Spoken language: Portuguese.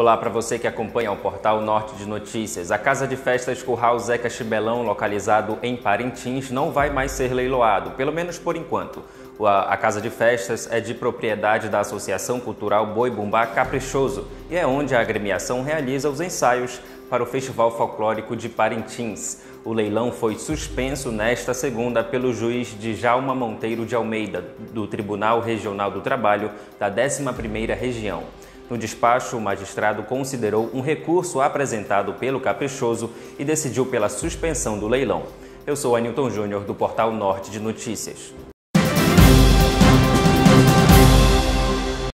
Olá para você que acompanha o portal Norte de Notícias. A Casa de Festas Curral Zeca Chibelão, localizado em Parintins, não vai mais ser leiloado, pelo menos por enquanto. A Casa de Festas é de propriedade da Associação Cultural Boi Bumbá Caprichoso e é onde a agremiação realiza os ensaios para o Festival Folclórico de Parintins. O leilão foi suspenso nesta segunda pelo juiz Djalma Monteiro de Almeida, do Tribunal Regional do Trabalho da 11ª Região. No despacho, o magistrado considerou um recurso apresentado pelo Caprichoso e decidiu pela suspensão do leilão. Eu sou Anilton Júnior, do Portal Norte de Notícias.